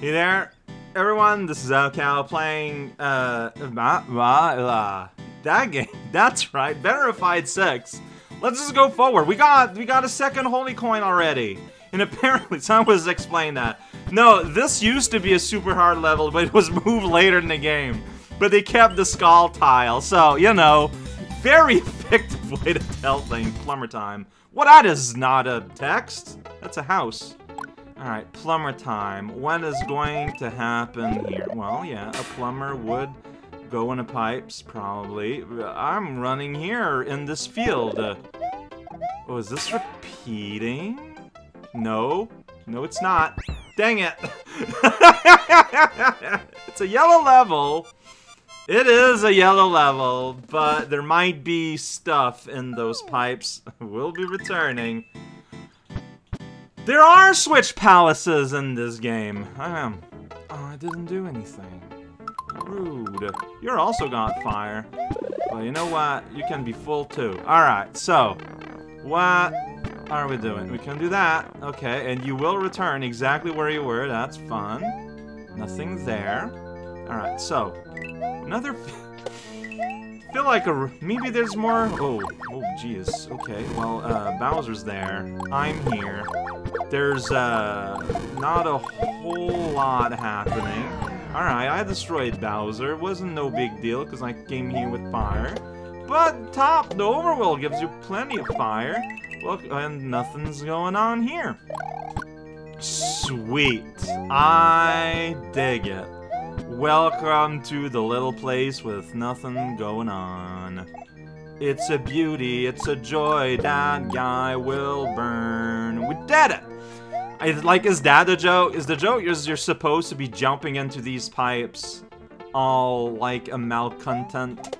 Hey there, everyone. This is raocow playing uh, ma- ma- uh, that game. That's right, Betterified Six. Let's just go forward. We got we got a second holy coin already, and apparently someone was explain that. No, this used to be a super hard level, but it was moved later in the game. But they kept the skull tile, so you know, very effective way to tell things. Plumber time. What that is not a text. That's a house. Alright, plumber time. What is going to happen here? Well, yeah, a plumber would go in the pipes, probably. I'm running here in this field. Oh, is this repeating? No. No, it's not. Dang it. it's a yellow level. It is a yellow level, but there might be stuff in those pipes. we'll be returning. There are switch palaces in this game. Um, oh, I didn't do anything. Rude. You're also got fire. Well, you know what? You can be full too. Alright, so, what are we doing? We can do that. Okay, and you will return exactly where you were. That's fun. Nothing there. Alright, so, another... feel like a... Maybe there's more... Oh, oh, jeez. Okay, well, uh, Bowser's there. I'm here. There's, uh, not a whole lot happening. Alright, I destroyed Bowser. Wasn't no big deal, because I came here with fire. But top, the overworld gives you plenty of fire. Well, and nothing's going on here. Sweet. I dig it. Welcome to the little place with nothing going on. It's a beauty, it's a joy, that guy will burn. We did it! I, like, is that the joke? Is the joke is you're supposed to be jumping into these pipes all like a malcontent?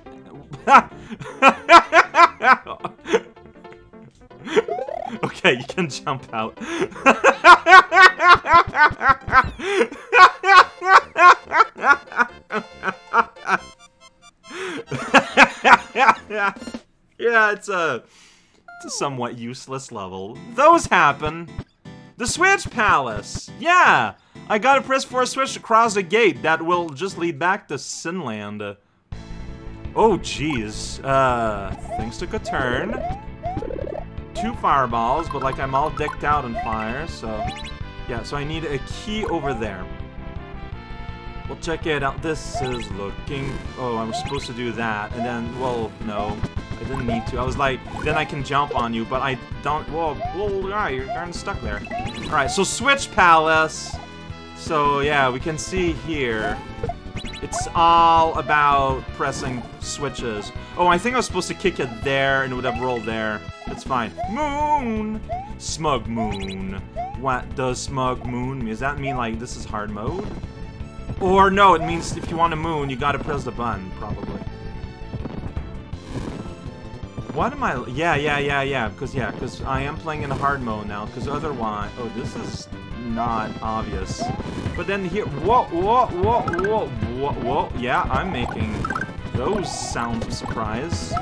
okay, you can jump out. yeah, it's a, it's a somewhat useless level. Those happen. The Switch Palace! Yeah! I gotta press for a switch to cross a gate that will just lead back to Sinland. Oh, jeez. Uh, things took a turn. Two fireballs, but like I'm all decked out in fire, so... Yeah, so I need a key over there. We'll check it out. This is looking... Oh, I'm supposed to do that. And then, well, no. I didn't need to. I was like, then I can jump on you, but I don't... Whoa, whoa, yeah, you're of stuck there. Alright, so Switch Palace. So, yeah, we can see here. It's all about pressing switches. Oh, I think I was supposed to kick it there and it would have rolled there. It's fine. Moon! Smug Moon. What does Smug Moon mean? Does that mean, like, this is hard mode? Or, no, it means if you want a moon, you gotta press the button, probably. What am I... Yeah, yeah, yeah, yeah, because, yeah, because I am playing in hard mode now, because otherwise... Oh, this is not obvious. But then here... Whoa, whoa, whoa, whoa, whoa, whoa. Yeah, I'm making those sounds of surprise.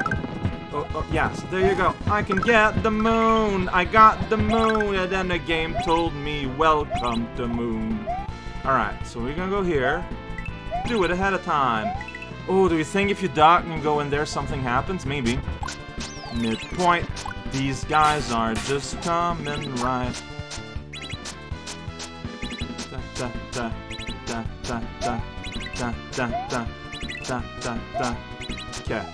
Oh, oh, yes, there you go. I can get the moon. I got the moon. And then the game told me, welcome to moon. Alright, so we're gonna go here. Do it ahead of time. Oh, do you think if you duck and go in there something happens? Maybe. Midpoint. These guys are just coming right. Da da da da da da da da da da da.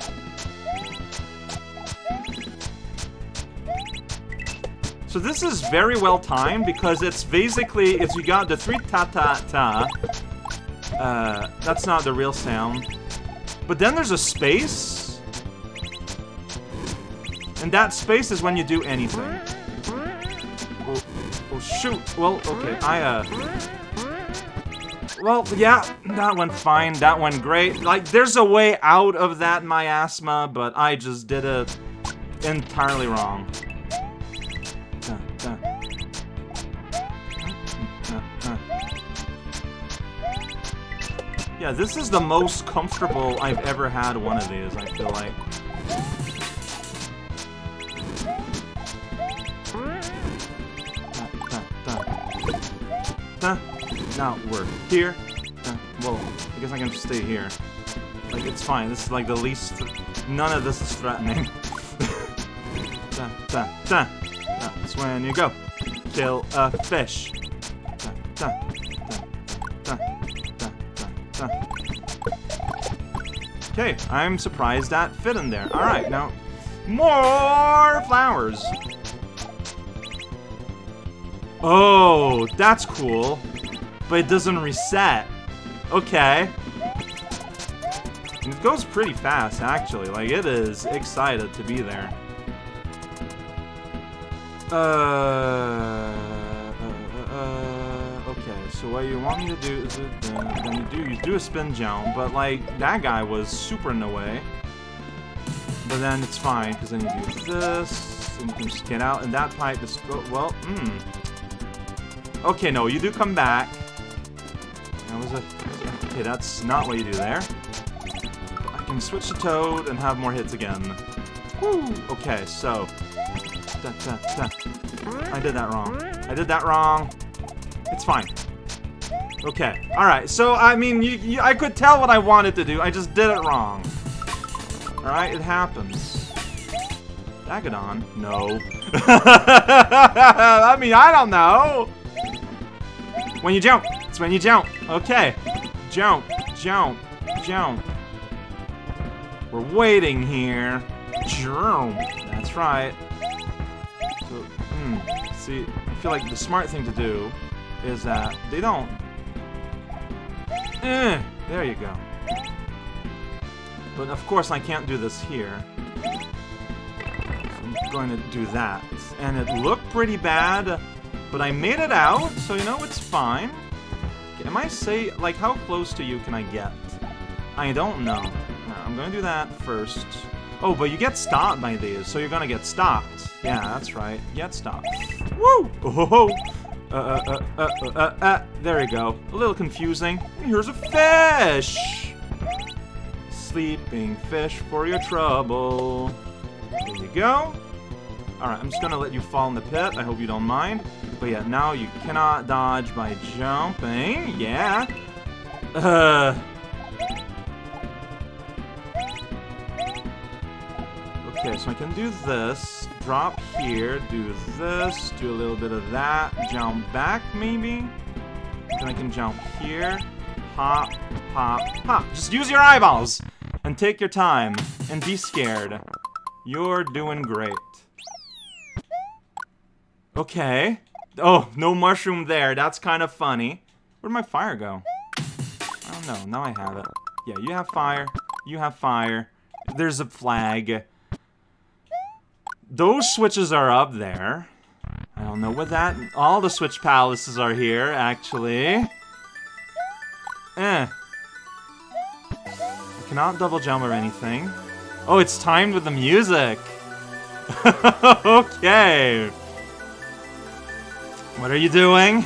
So this is very well timed because it's basically if you got the three ta ta ta. Uh, that's not the real sound. But then there's a space. And that space is when you do anything. Oh, oh shoot. Well, okay, I, uh... Well, yeah, that went fine, that went great. Like, there's a way out of that miasma, but I just did it entirely wrong. Yeah, this is the most comfortable I've ever had one of these, I feel like. Now we're here. Uh, well, I guess I can just stay here. Like, it's fine. This is like the least... None of this is threatening. da, da, da. That's when you go. Kill a fish. Okay, I'm surprised that fit in there. Alright, now, more flowers. Oh, that's cool. But it doesn't reset. Okay. It goes pretty fast, actually. Like, it is excited to be there. Uh, uh, uh, okay, so what you want me to do is, uh, you do, you do a spin jump, but like, that guy was super in the way. But then it's fine, because then you do this, and you can just get out, and that pipe is, oh, well, hmm. Okay, no, you do come back. That was a, okay, that's not what you do there. I can switch to Toad and have more hits again. Woo! Okay, so, da, da, da. I did that wrong. I did that wrong. It's fine. Okay. Alright, so, I mean, you, you, I could tell what I wanted to do. I just did it wrong. Alright, it happens. Dagadon? No. I mean, I don't know. When you jump. It's when you jump. Okay. Jump. Jump. Jump. We're waiting here. Jump. That's right. So, hmm. See, I feel like the smart thing to do is that they don't... Eh, there you go. But of course I can't do this here. I'm going to do that. And it looked pretty bad, but I made it out, so you know, it's fine. Am I say, like, how close to you can I get? I don't know. I'm gonna do that first. Oh, but you get stopped by these, so you're gonna get stopped. Yeah, that's right. Get stopped. Woo! Oh, ho, ho. Uh, uh, uh, uh, uh, uh, uh, there we go. A little confusing. Here's a fish! Sleeping fish for your trouble. There you go. Alright, I'm just gonna let you fall in the pit. I hope you don't mind. But yeah, now you cannot dodge by jumping. Yeah. Uh... Okay, so I can do this, drop here, do this, do a little bit of that, jump back maybe. Then I can jump here, hop, hop, hop. Just use your eyeballs and take your time and be scared. You're doing great. Okay. Oh, no mushroom there. That's kind of funny. Where'd my fire go? I don't know. Now I have it. Yeah, you have fire. You have fire. There's a flag. Those switches are up there. I don't know what that... All the switch palaces are here, actually. Eh. I cannot double jump or anything. Oh, it's timed with the music. okay. What are you doing?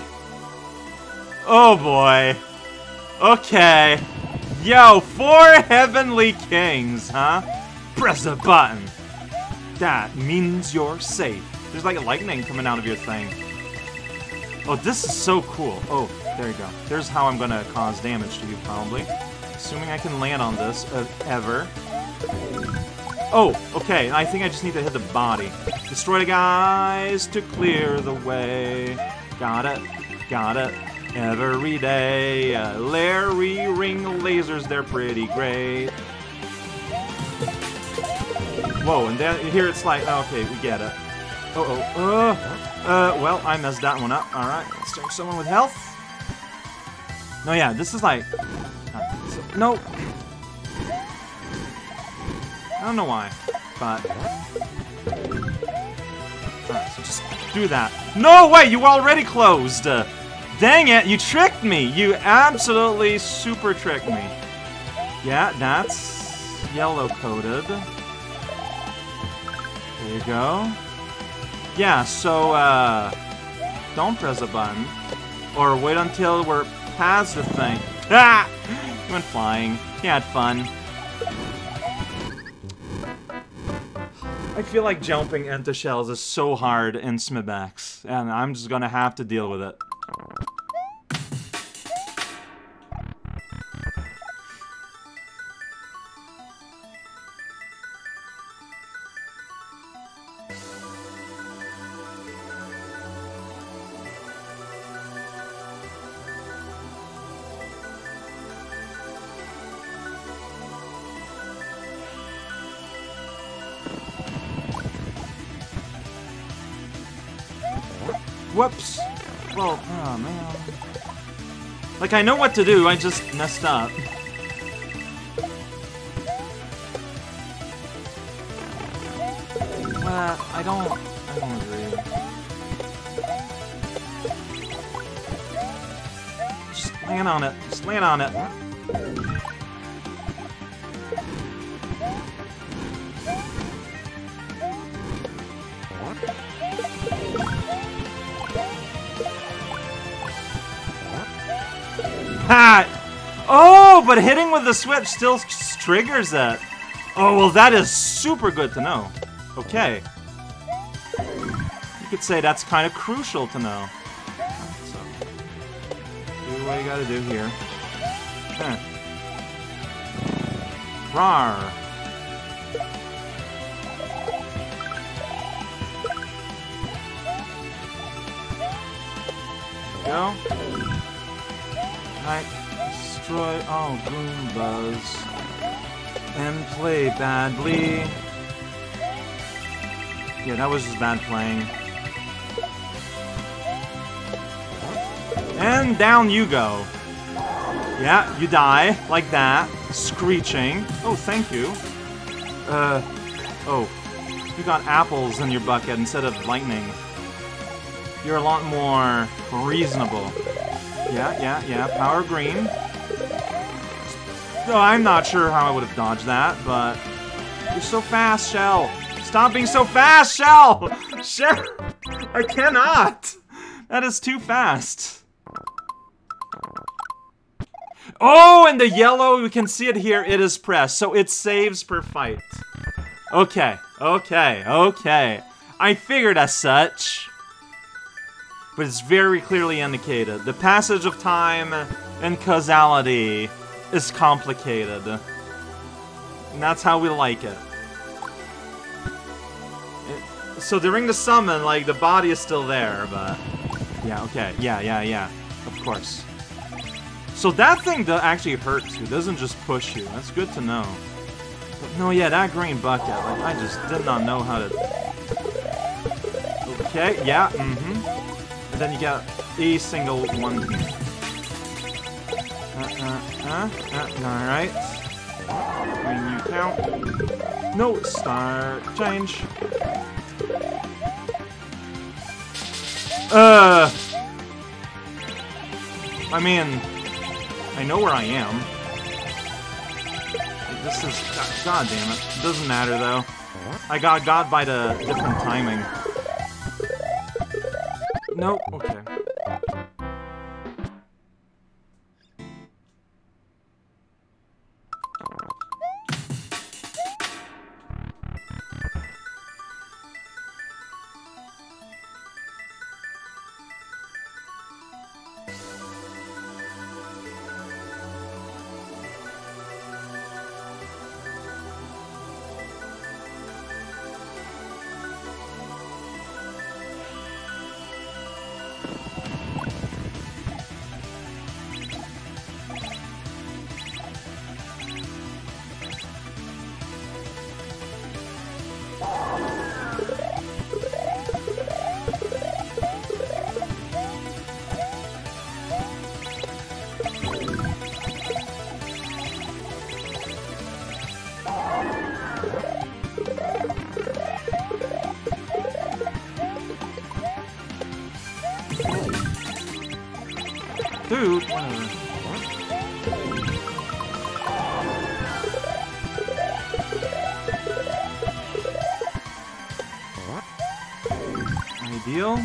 Oh boy. Okay. Yo, four Heavenly Kings, huh? Press a button. That means you're safe. There's like a lightning coming out of your thing. Oh, this is so cool. Oh, there you go. There's how I'm gonna cause damage to you, probably. Assuming I can land on this, uh, ever. Oh, okay, I think I just need to hit the body. Destroy the guys to clear the way. Got it, got it. Every day, uh, Larry ring lasers, they're pretty great. Whoa, and then here it's like, okay, we get it. Uh oh, uh, uh, well, I messed that one up. Alright, let's take someone with health. No, yeah, this is like, uh. I don't know why, but, alright, so just do that. No way, you already closed. Uh, dang it, you tricked me. You absolutely super tricked me. Yeah, that's yellow coded. There you go. Yeah, so, uh, don't press a button. Or wait until we're past the thing. Ah! Went flying. He had fun. I feel like jumping into shells is so hard in Smibex, and I'm just gonna have to deal with it. Whoops. Well, oh man. Like, I know what to do, I just messed up. Well, I don't... I don't agree. Just land on it. Just land on it. Ha! Oh, but hitting with the switch still triggers it. Oh, well, that is super good to know. Okay. You could say that's kind of crucial to know. So, do what you gotta do here. Huh. Rar. Go. Destroy all Goombas. And play badly. Yeah, that was just bad playing. And down you go. Yeah, you die, like that. Screeching. Oh, thank you. Uh, oh. You got apples in your bucket instead of lightning. You're a lot more reasonable. Yeah, yeah, yeah. Power green. No, I'm not sure how I would have dodged that, but... You're so fast, Shell! Stop being so fast, Shell! Shell! I cannot! That is too fast. Oh, and the yellow, we can see it here, it is pressed, so it saves per fight. Okay, okay, okay. I figured as such but it's very clearly indicated. The passage of time and causality is complicated. And that's how we like it. So during the summon, like, the body is still there, but... Yeah, okay. Yeah, yeah, yeah. Of course. So that thing that actually hurts you. doesn't just push you. That's good to know. But no, yeah, that green bucket. Like, I just did not know how to... Okay, yeah, mm-hmm. Then you get a single one. Uh, uh, uh, uh, Alright. When you count. No, start. Change. Uh. I mean, I know where I am. This is. God, God damn it. Doesn't matter though. I got got by the different timing. Nope. Okay. Ideal?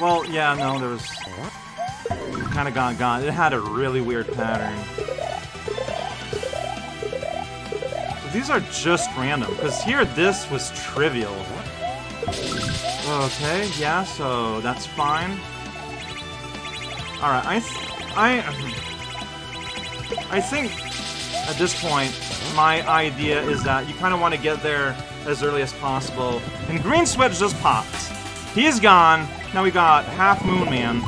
Well, yeah, no, there was... Kinda gone gone. It had a really weird pattern. these are just random, because here this was trivial. Okay, yeah, so that's fine. Alright, I, I, I think at this point, my idea is that you kind of want to get there as early as possible. And Green Switch just popped. He's gone. Now we got Half Moon Man.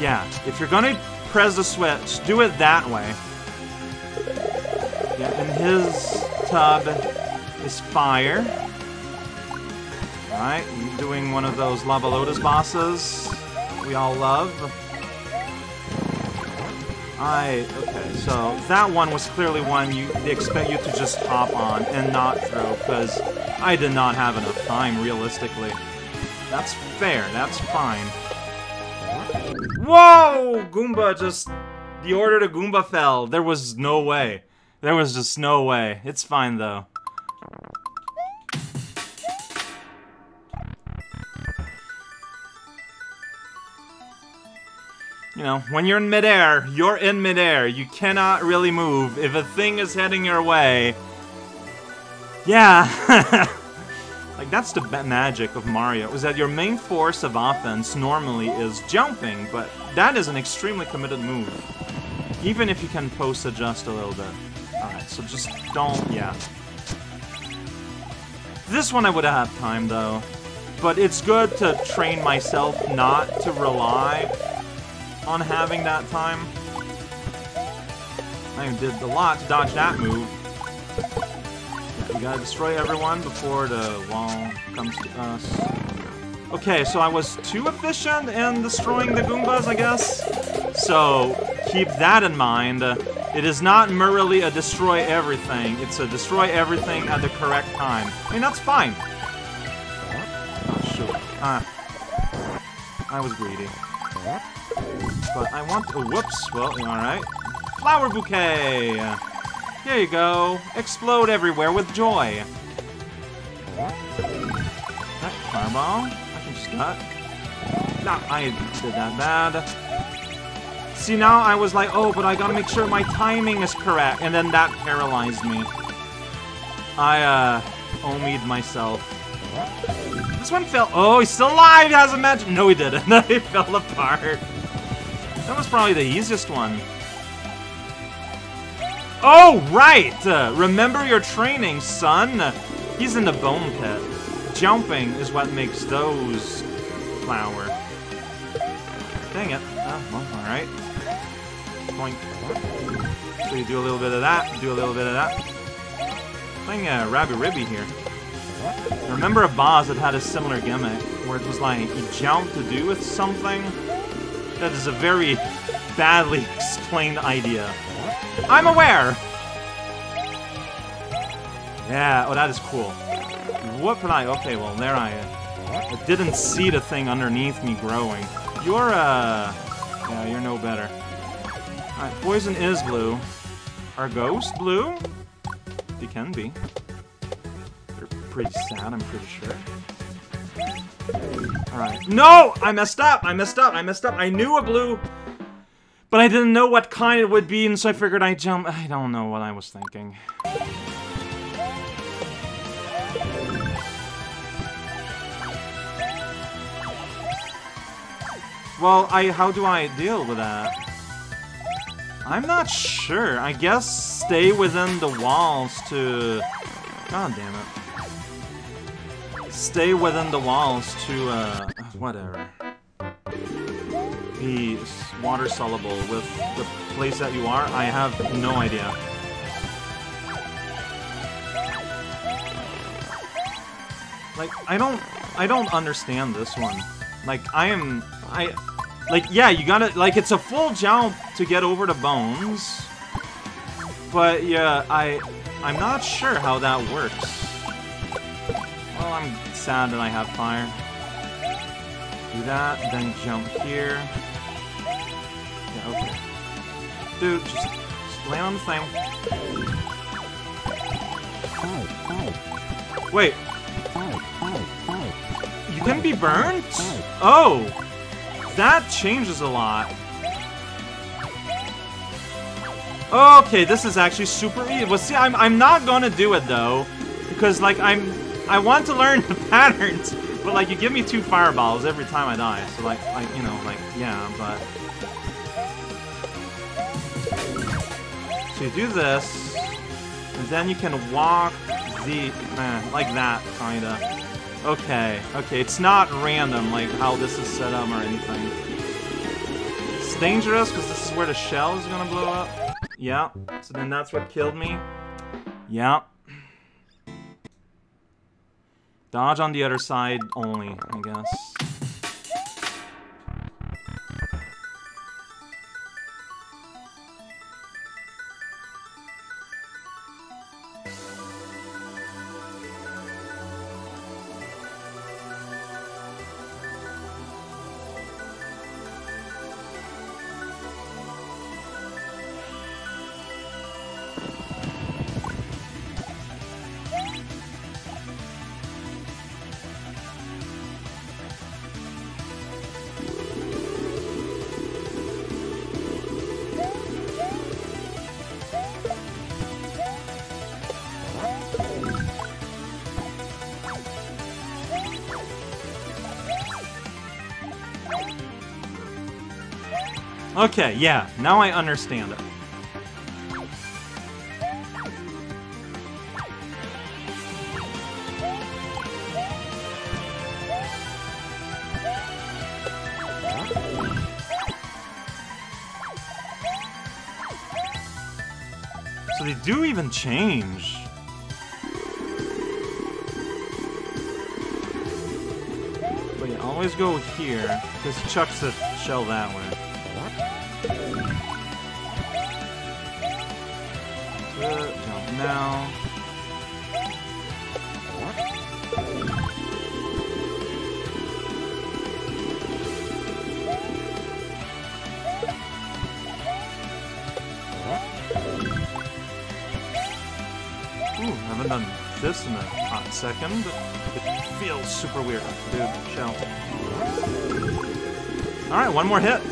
Yeah, if you're gonna press the switch, do it that way. Yeah, and his tub is fire. Alright, doing one of those Lava Lotus bosses we all love. I... okay, so that one was clearly one you they expect you to just hop on and not throw, because I did not have enough time, realistically. That's fair, that's fine. Whoa! Goomba just... The order to Goomba fell. There was no way. There was just no way. It's fine, though. You know, when you're in midair, you're in midair. You cannot really move. If a thing is heading your way... Yeah. like, that's the magic of Mario, is that your main force of offense normally is jumping, but that is an extremely committed move. Even if you can post-adjust a little bit. Alright, so just don't... yeah. This one I would have time, though. But it's good to train myself not to rely on having that time. I did a lot to dodge that move. You gotta destroy everyone before the wall comes to us. Okay, so I was too efficient in destroying the Goombas, I guess? So, keep that in mind. It is not merely a destroy everything, it's a destroy everything at the correct time. I mean, that's fine. Oh. Ah. I was greedy. But I want- oh, whoops, well, alright. Flower bouquet! Here you go. Explode everywhere with joy. That fireball? I can just cut. No, I did that bad. See, now I was like, oh, but I gotta make sure my timing is correct, and then that paralyzed me. I, uh, omied myself. This one fell- oh, he's still alive! He has a magic- no, he didn't. he fell apart. That was probably the easiest one. Oh, right! Uh, remember your training, son! He's in the bone pit. Jumping is what makes those flower. Dang it. Oh, well, alright. Point. So you do a little bit of that, do a little bit of that. Playing a uh, Rabi-Ribi here. I remember a boss that had a similar gimmick, where it was like, you jump to do with something. That is a very badly explained idea. I'm aware! Yeah, oh, that is cool. What can I... Okay, well, there I. I didn't see the thing underneath me growing. You're, uh... Yeah, you're no better. Alright, poison is blue. Are ghosts blue? They can be. They're pretty sad, I'm pretty sure. Alright. No! I messed up! I messed up! I messed up! I knew a blue... But I didn't know what kind it would be, and so I figured I'd jump... I don't know what I was thinking. Well, I... how do I deal with that? I'm not sure. I guess stay within the walls to... God damn it. Stay within the walls to, uh... Whatever be water soluble with the place that you are? I have no idea. Like, I don't, I don't understand this one. Like, I am, I, like, yeah, you gotta, like, it's a full jump to get over the bones. But, yeah, I, I'm not sure how that works. I'm I have fire. Do that, then jump here. Yeah, okay. Dude, just, just land on the thing. Wait. You can be burnt? Oh! That changes a lot. Okay, this is actually super easy. Well, see, I'm, I'm not gonna do it, though. Because, like, I'm... I want to learn the patterns. But, like, you give me two fireballs every time I die. So, like, like you know, like, yeah, but... So you do this, and then you can walk the... Eh, like that, kinda. Okay, okay, it's not random, like, how this is set up or anything. It's dangerous, because this is where the shell is gonna blow up. Yeah, so then that's what killed me. Yeah. Dodge on the other side only, I guess. Okay, yeah, now I understand it. So they do even change. But yeah, always go here, because chucks the shell that way. Now. Ooh, haven't done this in a hot second, it feels super weird. Dude, shell. Alright, one more hit.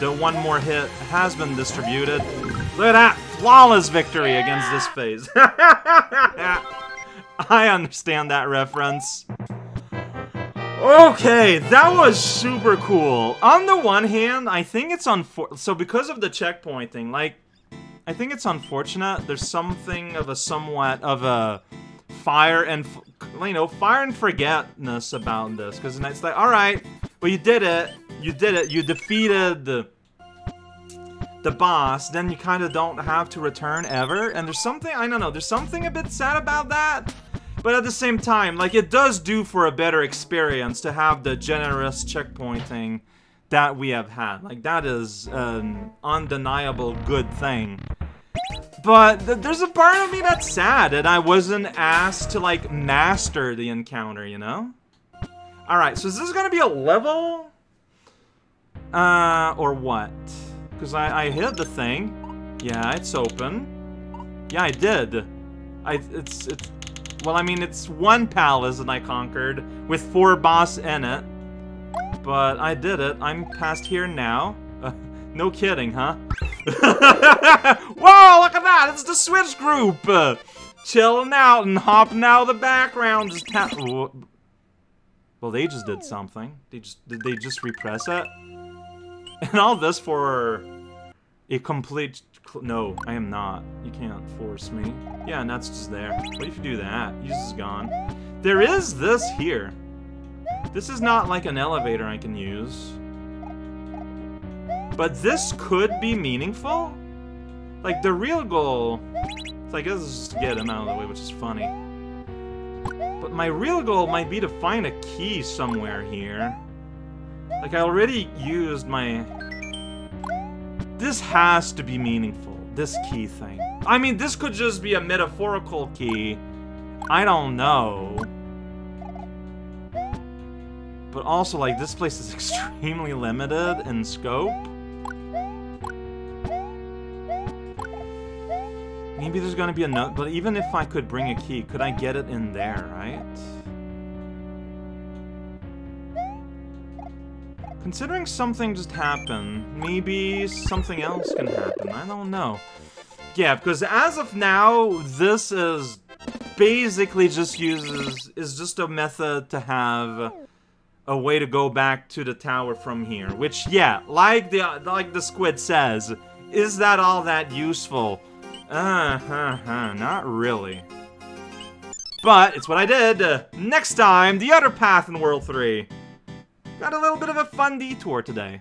The one more hit has been distributed. Look at that! Flawless victory against this phase. I understand that reference. Okay, that was super cool. On the one hand, I think it's unfor- so because of the checkpoint thing, like, I think it's unfortunate. There's something of a somewhat of a fire and, you know, fire and forgetness about this. Because it's like, alright, but you did it. You did it. You defeated the the boss, then you kind of don't have to return ever. And there's something, I don't know, there's something a bit sad about that. But at the same time, like, it does do for a better experience to have the generous checkpointing that we have had. Like, that is an undeniable good thing. But th there's a part of me that's sad that I wasn't asked to, like, master the encounter, you know? Alright, so is this gonna be a level? Uh, or what? Because I, I hit the thing. Yeah, it's open. Yeah, I did. I, it's, it's, well, I mean, it's one palace that I conquered with four boss in it. But I did it. I'm past here now. Uh, no kidding, huh? Whoa, look at that! It's the Switch group! Uh, chilling out and hopping out of the background. Just Well, they just did something. They just did they just repress it? And all this for a complete... No, I am not. You can't force me. Yeah, and that's just there. What if you do that? Use is gone. There is this here. This is not like an elevator I can use. But this could be meaningful? Like, the real goal... So I guess is just to get him out of the way, which is funny. But my real goal might be to find a key somewhere here. Like, I already used my... This has to be meaningful, this key thing. I mean, this could just be a metaphorical key. I don't know. But also, like, this place is extremely limited in scope. Maybe there's gonna be a note, but even if I could bring a key, could I get it in there, right? Considering something just happened, maybe something else can happen. I don't know. Yeah, because as of now, this is basically just uses is just a method to have a way to go back to the tower from here. Which, yeah, like the like the squid says, is that all that useful? Uh, huh, huh, not really. But it's what I did. Next time, the other path in World 3. Got a little bit of a fun detour today.